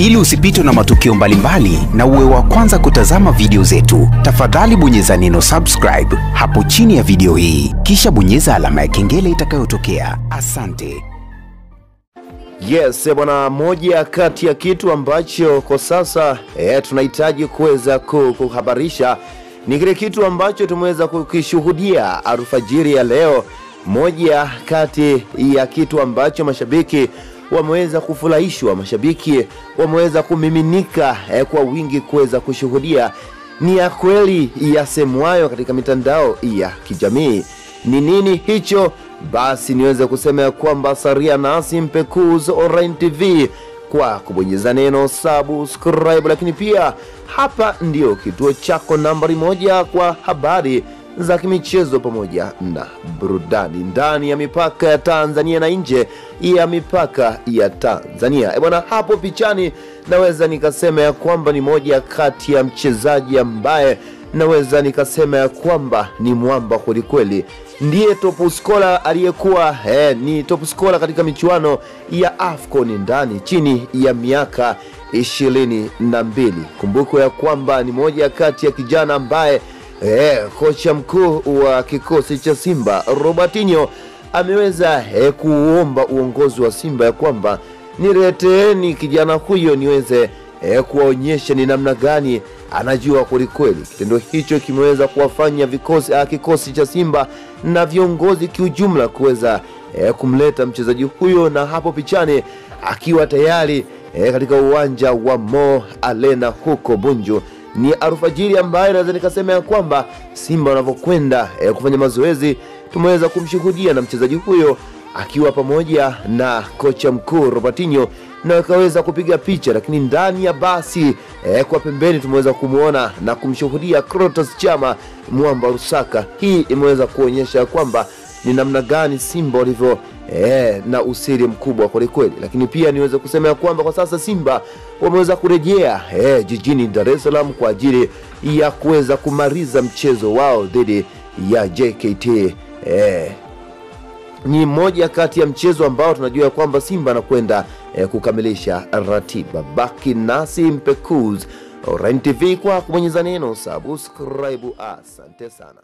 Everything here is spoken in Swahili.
Ili usipitwe na matukio mbalimbali mbali, na uwe wa kwanza kutazama video zetu, tafadhali bonyeza neno subscribe hapo chini ya video hii, kisha bonyeza alama ya kengele itakayotokea. Asante. Yes, eh, bwana, moja kati ya kitu ambacho kwa sasa eh, tunahitaji kuweza kuhabarisha ni kile kitu ambacho tumeweza kukishuhudia alfajiri ya leo. Moja kati ya kitu ambacho mashabiki wameweza kufurahishwa, mashabiki wameweza kumiminika eh, kwa wingi kuweza kushuhudia ni ya kweli yasemwayo katika mitandao ya kijamii. Ni nini hicho? Basi niweze kusema ya kwamba saria nasi mpekuz Online TV kwa kubonyeza neno subscribe, lakini pia hapa ndio kituo chako nambari moja kwa habari za kimichezo pamoja na burudani ndani ya mipaka ya Tanzania na nje ya mipaka ya Tanzania. E bwana, hapo pichani naweza nikasema ya kwamba ni moja kati ya mchezaji ambaye naweza nikasema ya kwamba ni mwamba kwelikweli, ndiye top scorer aliyekuwa eh, ni top scorer katika michuano ya AFCON ndani chini ya miaka ishirini na mbili. Kumbuko ya kwamba ni moja kati ya kijana ambaye eh, kocha mkuu wa kikosi cha Simba Robertinho ameweza eh, kuomba uongozi wa Simba ya kwamba nileteeni kijana huyo niweze eh, kuwaonyesha ni namna gani anajua kwelikweli. Kitendo hicho kimeweza kuwafanya vikosi, ah, kikosi cha Simba na viongozi kiujumla kuweza eh, kumleta mchezaji huyo, na hapo pichani akiwa tayari eh, katika uwanja wa Mo Arena huko Bunju. Ni alfajiri ambayo naweza nikasema ya kwamba Simba wanavyokwenda eh, kufanya mazoezi, tumeweza kumshuhudia na mchezaji huyo akiwa pamoja na kocha mkuu Robertinho na akaweza kupiga picha, lakini ndani ya basi eh, kwa pembeni tumeweza kumwona na kumshuhudia Clatous Chama mwamba Rusaka. Hii imeweza kuonyesha kwamba ni namna gani Simba walivyo eh, na usiri mkubwa kwelikweli, lakini pia niweze kusema ya kwamba kwa sasa Simba wameweza kurejea eh, jijini Dar es Salaam kwa ajili ya kuweza kumaliza mchezo wao dhidi ya JKT eh, ni moja kati ya mchezo ambao tunajua ya kwamba Simba anakwenda eh, kukamilisha ratiba. Baki nasi Mpekuz Online TV kwa kubonyeza neno subscribe. Asante sana.